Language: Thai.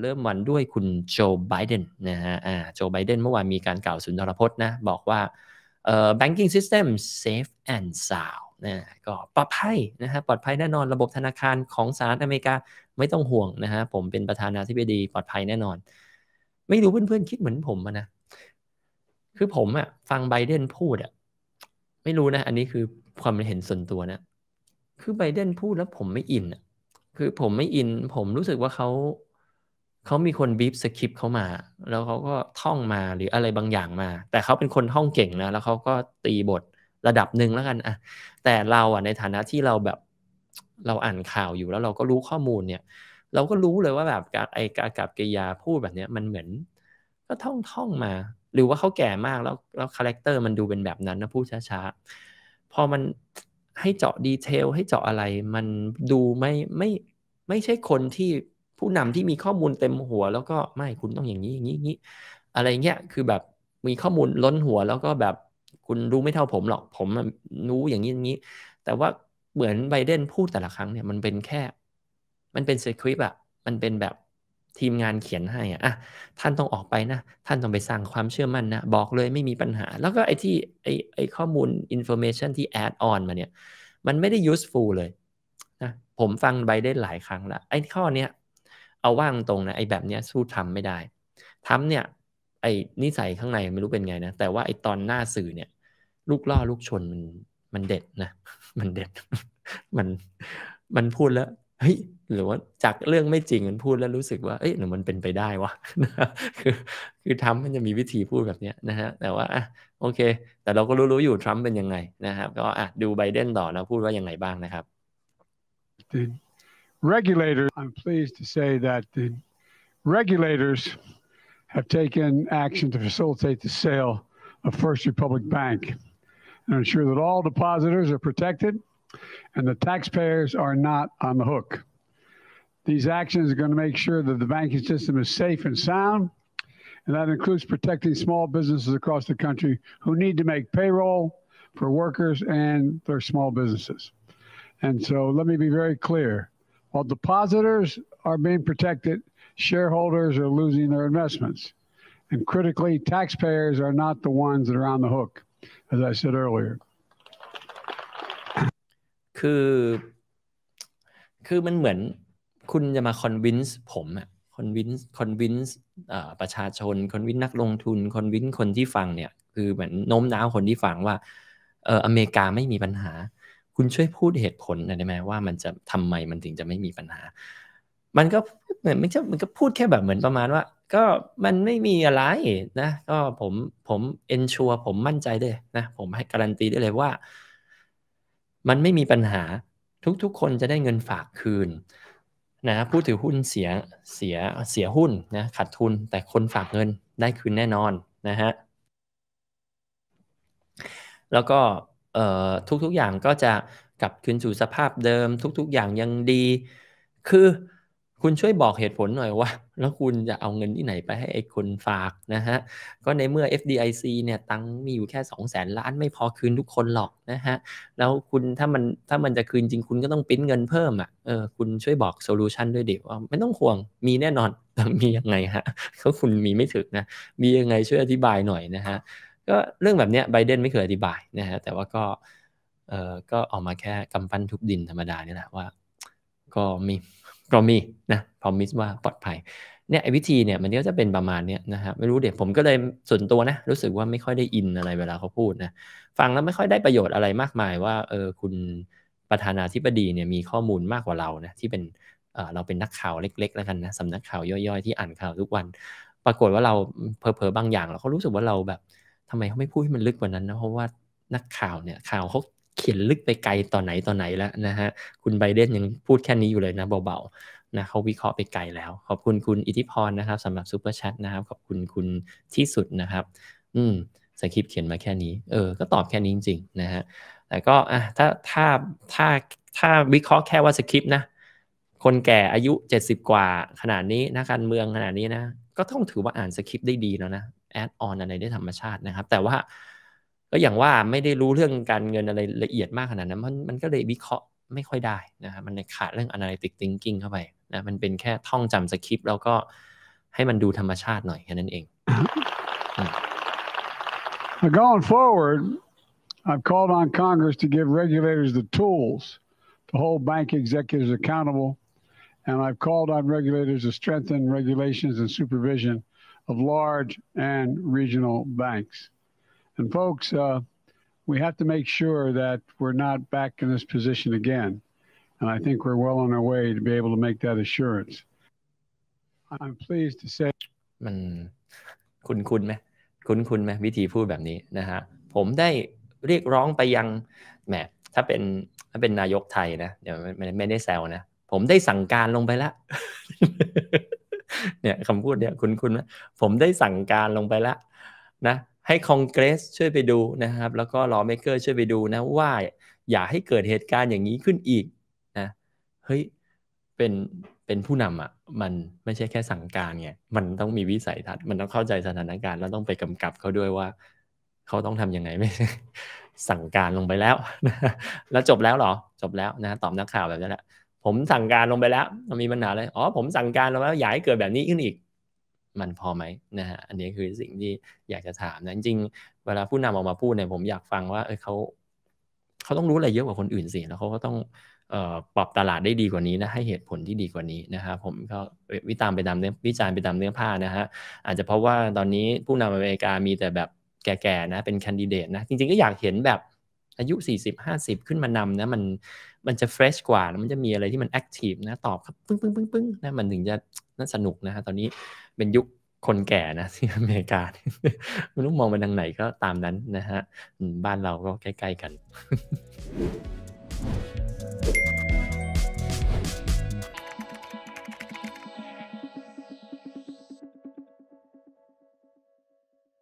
เริ่มวันด้วยคุณโจไบเดนนะฮะอ่าโจไบเดนเมื่อวานมีการกล่าวสุนทรพจน์นะ บอกว่าเอ่อ banking system safe and sound นะก็ปลอดภัยนะฮะปลอดภัยแน่นอนระบบธนาคารของสหรัฐอเมริกาไม่ต้องห่วงนะฮะผมเป็นประธานาธิบดีปลอดภัยแน่นอน ไม่รู้เพื่อนๆคิดเหมือนผมนะคือผมอะฟังไบเดนพูดอะไม่รู้นะ อันนี้คือความเห็นส่วนตัวนะ คือไบเดนพูดแล้วผมไม่ in อะคือผมไม่ in ผมรู้สึกว่าเขา เขามีคน brief script เขามา แล้วเขาก็ท่องมาหรืออะไรบางอย่างมา แต่เขาเป็นคนท่องเก่งนะ แล้วเขาก็ตีบทระดับหนึ่งแล้วกันอะแต่เราอะในฐานะที่เราแบบเราอ่านข่าวอยู่แล้วเราก็รู้ข้อมูลเนี่ย เราก็รู้เลยว่าแบบไอ้อากัปกิริยาพูดแบบเนี้ยมันเหมือน ก็ท่องท่องมา หรือว่าเขาแก่มากแล้วแล้ว character มันดูเป็นแบบนั้นนะพูดช้าๆ พอมันให้เจาะดีเทลให้เจาะอะไรมันดูไม่ไม่ไม่ใช่คนที่ ผู้นำที่มีข้อมูลเต็มหัว แล้วก็ไม่คุณต้องอย่างนี้อย่างนี้อย่างนี้ อะไรเงี้ยคือแบบมีข้อมูลล้นหัวแล้วก็แบบคุณรู้ไม่เท่าผมหรอกผมรู้อย่างนี้อย่างนี้ แต่ว่าเหมือนไบเดนพูดแต่ละครั้งเนี่ยมันเป็นแค่ มันเป็นสคริปต์อะมันเป็นแบบทีมงานเขียนให้อะท่านต้องออกไปนะ ท่านต้องไปสร้างความเชื่อมั่นนะ บอกเลยไม่มีปัญหา แล้วก็ไอ้ที่ไอ้ไอ้ข้อมูล information ที่ add on มาเนี่ย มันไม่ได้ useful เลยนะผมฟังไบเดนหลายครั้งละไอ้ข้อเนี้ย เอาว่างตรงนะไอ้แบบเนี้ยสู้ทรัมป์ไม่ได้ทรัมป์เนี่ยไอ้นิสัยข้างในไม่รู้เป็นไงนะแต่ว่าไอ้ตอนหน้าสื่อเนี่ย ลูกล่อลูกชนมันมันเด็ดนะ มันเด็ด มันมันพูดแล้วเฮ้ยหรือว่าจากเรื่องไม่จริงมันพูดแล้วรู้สึกว่าเอ้ยหรือมันเป็นไปได้วะคือคือทรัมป์มันจะมีวิธีพูดแบบนี้นะฮะแต่ว่าอะโอเค แต่เราก็รู้ๆอยู่ทรัมป์เป็นยังไงนะครับ ก็อะดูไบเดนต่อนะพูดว่ายังไงบ้างนะครับ regulators I'm pleased to say that the regulators have taken action to facilitate the sale of First Republic Bank and ensure that all depositors are protected and the taxpayers are not on the hook. These actions are going to make sure that the banking system is safe and sound, and that includes protecting small businesses across the country who need to make payroll for workers and their small businesses. And so let me be very clear. While depositors are being protected, shareholders are losing their investments. And critically, taxpayers are not the ones that are on the hook, as I said earlier. คือ คือมันเหมือนคุณจะมาคอนวินส์ผมอะคอนวินส์คอนวินส์ประชาชนคอนวินนักลงทุนคอนวินคนที่ฟังเนี่ย คือเหมือนโน้มน้าวคนที่ฟังว่าเอออเมริกาไม่มีปัญหา คุณช่วยพูดเหตุผลหน่อยได้ไหมว่ามันจะทำไมมันถึงจะไม่มีปัญหา มันก็เหมือนมันก็มันก็พูดแค่แบบเหมือนประมาณว่า ก็มันไม่มีอะไรนะ ก็ผมผมเอนชัวผมมั่นใจได้นะผมให้การันตีได้เลยว่า มันไม่มีปัญหาทุกๆ คนจะได้เงินฝากคืนนะผู้ถือหุ้นเสียเสียเสียหุ้นนะขาดทุนแต่คนฝากเงินได้คืนแน่นอนนะฮะแล้วก็ ทุกๆอย่างก็จะกลับคืนสู่สภาพเดิม ทุกๆอย่างยังดี คือคุณช่วยบอกเหตุผลหน่อยว่า แล้วคุณจะเอาเงินที่ไหนไปให้ไอ้คนฝากนะฮะ ก็ในเมื่อ FDIC เนี่ยตังมีอยู่แค่ 2 0 0แสนล้านไม่พอคืนทุกคนหรอกนะฮะ แล้วคุณถ้ามันถ้ามันจะคืนจริงคุณก็ต้องปิ้นเงินเพิ่มอะเออคุณช่วยบอก solution ด้วยดิว่าไม่ต้องห่วงมีแน่นอนแต่มียังไงฮะเขาคุณมีไม่ถึงนะ มียังไงช่วยอธิบายหน่อยนะฮะ ก็เรื่องแบบเนี้ยไบเดนไม่เคยอธิบายนะฮะแต่ว่าก็เออก็ออกมาแค่กำปั้นทุบดินธรรมดานี่แหละว่า ก็มีก็มีนะพอมิสว่าปลอดภัยเนี่ยวิธีเนี่ยมันก็จะเป็นประมาณเนี้ยนะฮะไม่รู้เดี๋ยวผมก็เลยส่วนตัวนะรู้สึกว่าไม่ค่อยได้อินอะไรเวลาเขาพูดนะฟังแล้วไม่ค่อยได้ประโยชน์อะไรมากมายว่าเออคุณประธานาธิบดีเนี่ยมีข้อมูลมากกว่าเรานะที่เป็นเออเราเป็นนักข่าวเล็ก ๆ แล้วกันนะสำนักข่าวย่อยๆที่อ่านข่าวทุกวัน ปรากฏว่าเราเพอๆบางอย่างเราก็รู้สึกว่าเราแบบ ทำไมเขาไม่พูดให้มันลึกกว่านั้นนะเพราะว่านักข่าวเนี่ยข่าวเขาเขียนลึกไปไกลตอนไหนตอนไหนแล้วนะฮะคุณไบเดนยังพูดแค่นี้อยู่เลยนะเบาๆนะเขาวิเคราะห์ไปไกลแล้ว ขอบคุณคุณอิทธิพรนะครับสำหรับซูเปอร์แชทนะครับขอบคุณคุณที่สุดนะครับ อืมสคริปเขียนมาแค่นี้เออก็ตอบแค่นี้จริงๆนะฮะแต่ก็อะถ้าถ้าถ้าถ้าวิเคราะห์แค่ว่าสคริปต์นะคนแก่อายุ 70 กว่าขนาดนี้นักการเมืองขนาดนี้นะ ก็ต้องถือว่าอ่านสคริปต์ได้ดีแล้วนะ add on อะไรได้ธรรมชาตินะครับ แต่ว่าก็อย่างว่าไม่ได้รู้เรื่องการเงินอะไรละเอียดมากขนาดนั้นมันมันก็เลยวิเคราะห์ไม่ค่อยได้นะครับมันขาดเรื่อง analytic thinking เข้าไปนะมันเป็นแค่ท่องจำสคริปต์แล้วก็ให้มันดูธรรมชาติหน่อยแค่นั้นเอง Going forward, I've called on Congress to give regulators the tools to hold bank executives accountable, and I've called on regulators to strengthen regulations and supervision of large and regional banks. And folks, uh, we have to make sure that we're not back in this position again. And I think we're well on our way to be able to make that assurance. I'm pleased to say มันคุ้นคุ้นไหมคุ้นคุ้นไหมวิธีพูดแบบนี้นะฮะผมได้เรียกร้องไปยังแหมถ้าเป็นถ้าเป็นนายกไทยนะเดี๋ยวไม่ไม่ได้แซวนะ ผมได้สั่งการลงไปแล้ว เนี่ยคำพูดเนี่ยคุ้นคุ้นไหมผมได้สั่งการลงไปแล้วนะให้คอนเกรสช่วยไปดูนะครับ แล้วก็ลอเมเกอร์ช่วยไปดูนะว่าอย่าให้เกิดเหตุการณ์อย่างนี้ขึ้นอีกนะเฮ้ยเป็นเป็นผู้นำอะมันไม่ใช่แค่สั่งการไงมันต้องมีวิสัยทัศน์มันต้องเข้าใจสถานการณ์แล้วต้องไปกำกับเขาด้วยว่า เขาต้องทำยังไงไม่ใช่สั่งการลงไปแล้ว แล้วจบแล้วหรอ จบแล้วนะตอบนักข่าวแบบนี้แหละ ผมสั่งการลงไปแล้วมันมีปัญหาเลยอ๋อผมสั่งการลงแล้วอย่าให้เกิดแบบนี้ขึ้นอีก มันพอไหมนะฮะอันนี้คือสิ่งที่อยากจะถามนะจริงเวลาผู้นำออกมาพูดเนี่ยผมอยากฟังว่าเออเขาเขาต้องรู้อะไรเยอะกว่าคนอื่นสิแล้วเขาก็ต้องปรับตลาดได้ดีกว่านี้นะให้เหตุผลที่ดีกว่านี้นะครับผมก็วิตามไปตามเนื้อวิจารณ์ไปตามเนื้อผ้านะฮะอาจจะเพราะว่าตอนนี้ผู้นำอเมริกามีแต่แบบแก่ๆนะเป็นแคนดิเดตนะจริงๆก็อยากเห็นแบบอายุ 40-50 ขึ้นมานำนะมัน มันจะ fresh กว่ามันจะมีอะไรที่มัน active นะตอบครับปึ้งปึ้งปึ้งปึ้งนะมันถึงจะน่าสนุกนะฮะตอนนี้เป็นยุคคนแก่นะที่อเมริกาไม่รู้มองไปทางไหนก็ตามนั้นนะฮะบ้านเราก็ใกล้ ๆ กัน